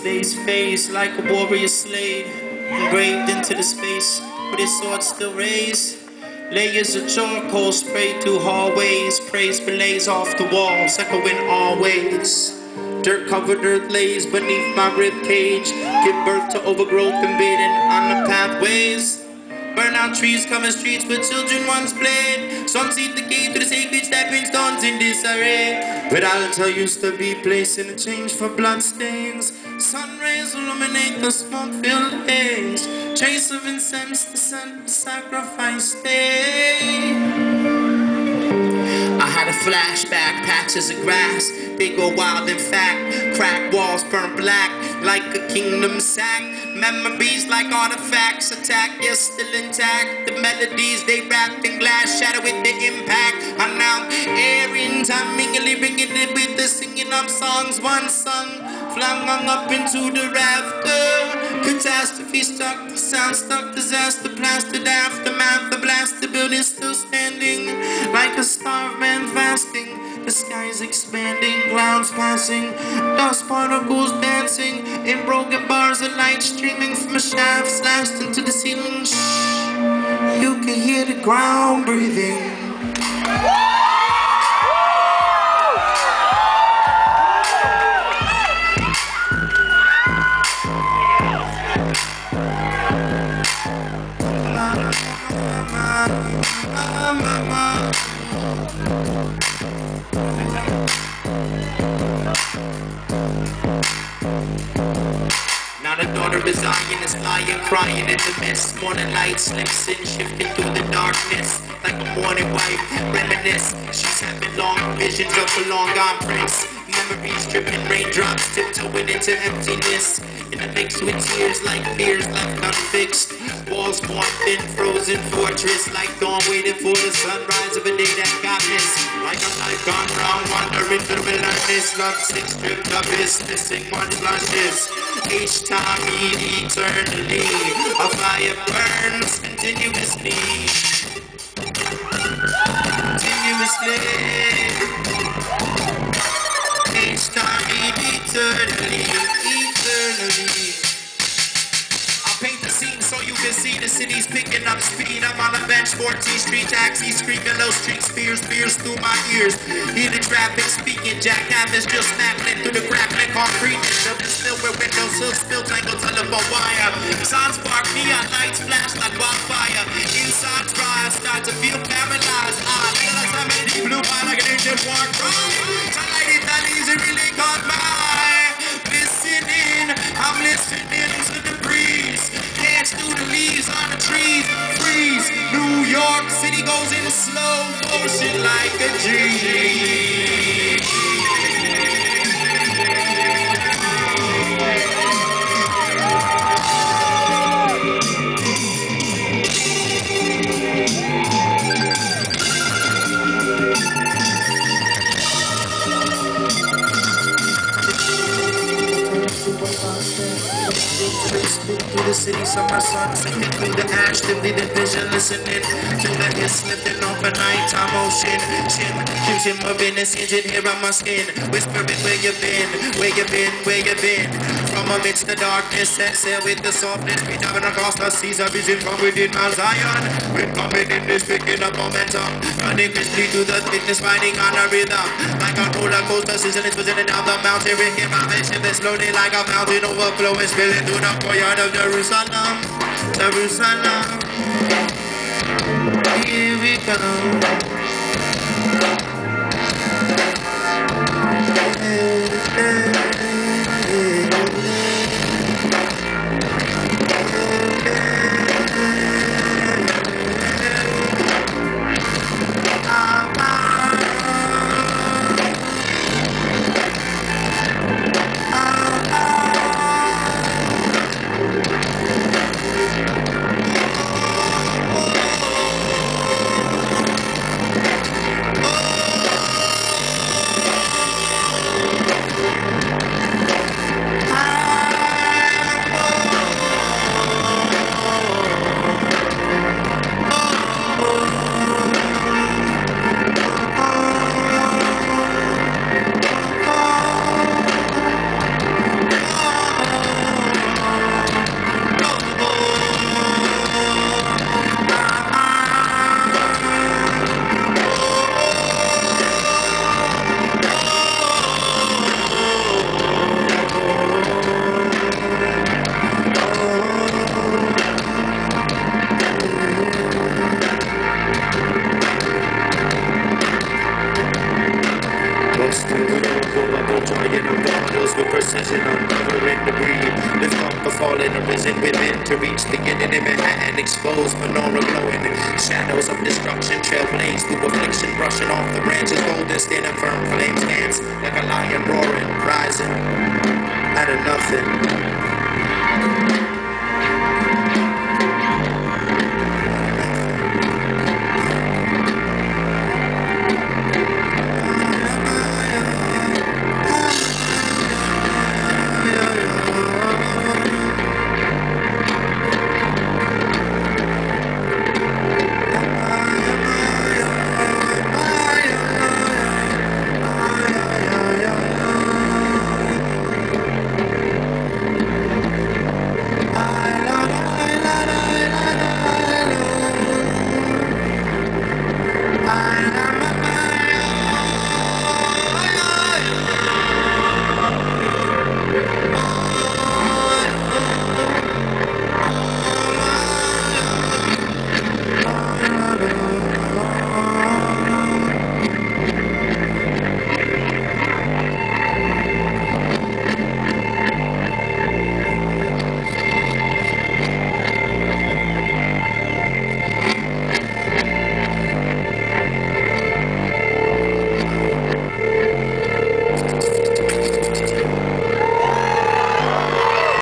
day's face like a warrior slayed, engraved into the space with his sword still raised. Layers of charcoal sprayed through hallways, praise blaze off the walls, echoing always. Dirt covered earth lays beneath my rib cage, give birth to overgrowth invading on the pathways. Burn out trees, cover streets where children once played. Some see the gate to the sacred stepping stones in disarray. But I'll altar used to be placed in exchange for blood stains. Sun rays illuminate the smoke-filled haze. Trace of incense, the scent of sacrifice day. I had a flashback, patches of grass. They go wild in fact. Crack walls burn black like a kingdom sack. Memories like artifacts attack, yes, still intact. The melodies they wrapped in glass shadow with the impact. And now air in time, mingling, ringing it with the singing of songs once sung. Flung up into the rafter. Catastrophe struck, the sound stuck, disaster plastered aftermath. The blast, the building still standing like a starved man fasting. The sky's expanding, clouds passing, dust particles dancing in broken bars of light streaming from a shaft slashed into the ceiling. Shh, you can hear the ground breathing. Now the daughter of Zion is lying, crying in the mist. Morning light slips in, shifting through the darkness. Like a morning wife, reminisce. She's having long visions of a long prince. Memories dripping, raindrops tiptoeing into emptiness. In the mix with tears like fears left unfixed. Walls formed thin, frozen fortress. Like dawn waiting for the sunrise of a day that got missed. Like a life gone wrong, wandering through the wilderness. Love sick, stripped of business, sing one blushes. Each time eat eternally. A fire burns continuously. Continuously. Aish Tamid eternally. Eternally. Can see the city's picking up speed. I'm on a bench, 14th Street, taxi screaming low street spears, fears through my ears. Hear the traffic speaking, jackhammers just snapping through the crackling concrete. Building still where windows still spill, tangled telephone wire. Signs spark, neon lights flash like wildfire. Inside dry, I start to feel paralyzed. I realize I'm in deep blue like an ancient war cry. Sunlight Italians, it really caught my slow motion like a dream. Through the city, summer sun sinking through the ash, dimly the vision, listening to the hiss lifting off a nighttime ocean. Chin, fusion moving and singeing here on my skin, whispering where you been, where you been, where you been. From amidst the darkness, set sail with the softness, we diving across the seas, a vision from within Mount Zion. We're coming in this, picking up momentum, running crisply to the thickness, riding on a rhythm, like a roller coaster, sizzling, twisting down the mountain, wrecking my vision, that's slowly like a mountain overflowing, spilling through the courtyard of Jerusalem, Jerusalem. Here we go. With precision uncovering debris. Lift up the fallen arisen within to reach the in Manhattan, exposed menorah glowing. Shadows of destruction trail flames through affliction, brushing off the branches. Golden standing firm, flames dance like